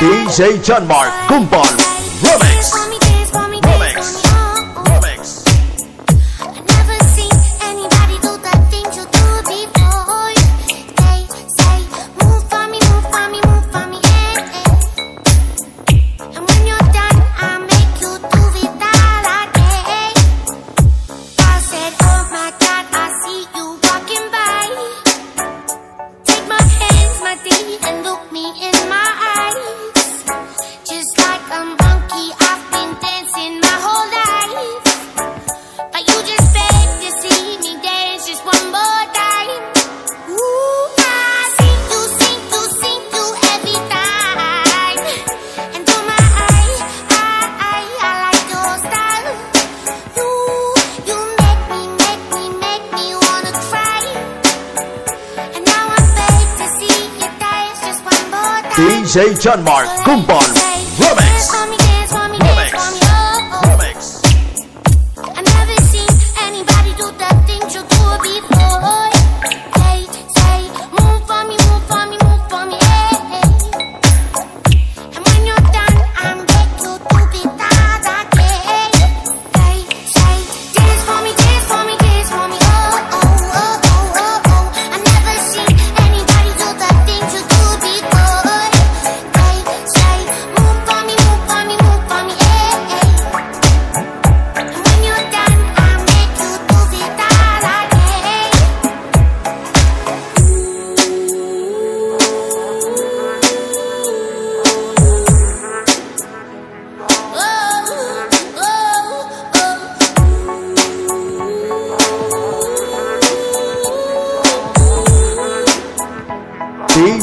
DJ John Mark Gumball Remix. DJ John Mark Gumball Remix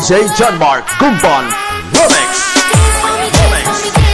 DJ John Mark Kumpan Remix. Remix.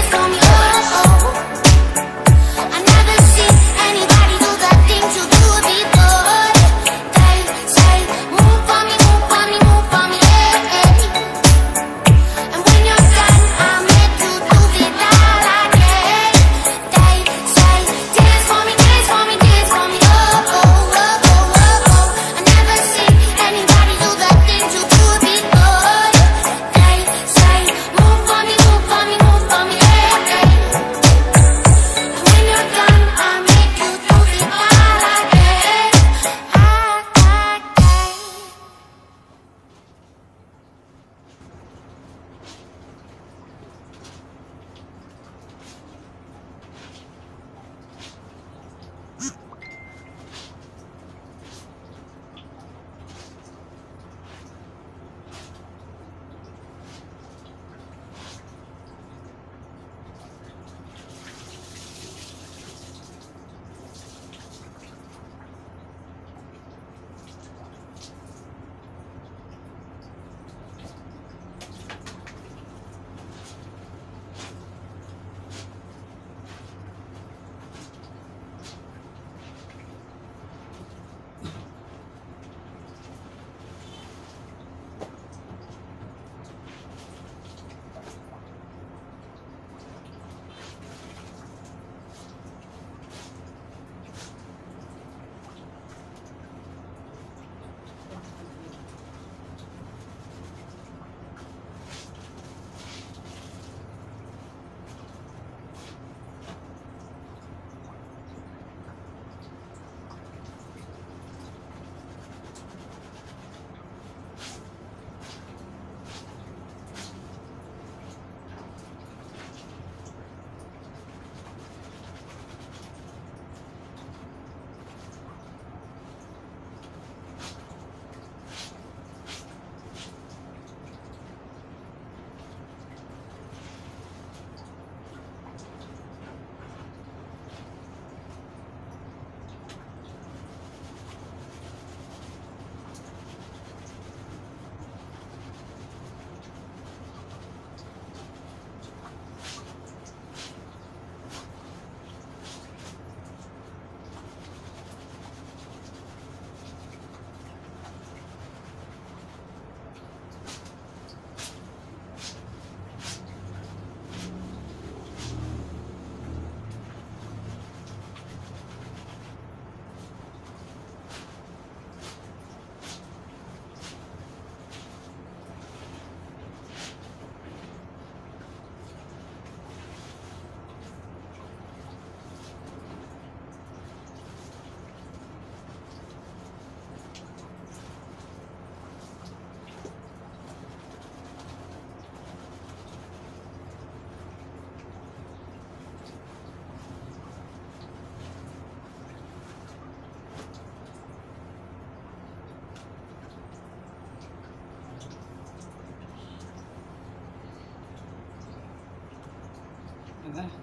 There.